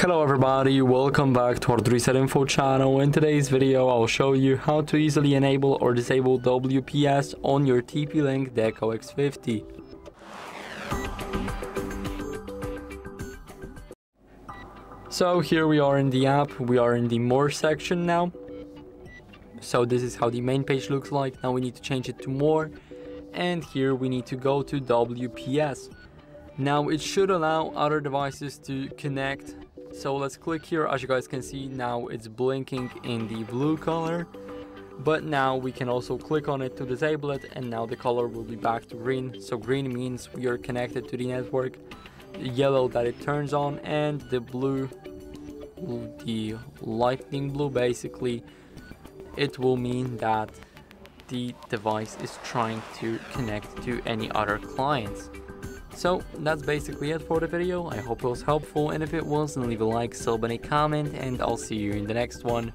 Hello everybody, welcome back to HardReset Info channel. In today's video, I'll show you how to easily enable or disable WPS on your TP-Link Deco X50. So here we are in the app, we are in the more section now. So this is how the main page looks like. Now we need to change it to more. And here we need to go to WPS. Now it should allow other devices to connect. So let's click here. As you guys can see now it's blinking in the blue color. But now we can also click on it to disable it and now the color will be back to green. So green means we are connected to the network. The yellow that it turns on and the blue, the lightning blue basically, it will mean that the device is trying to connect to any other clients. So that's basically it for the video. I hope it was helpful and if it was then leave a like, sub and a comment and I'll see you in the next one.